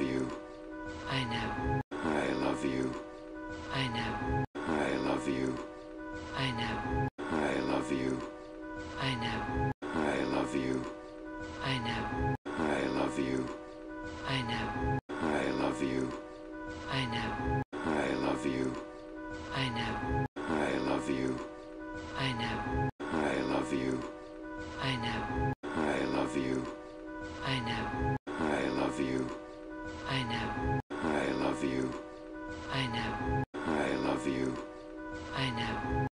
love you. I know. I love you. I know. I love you. I know. I love you. I know. I love you. I know. I love you. I know. I love you. I know. I love you. I know. I love you. I know. I love you. I know. I love you. I know. I love you. I know. I love you. I know. I love you. I know.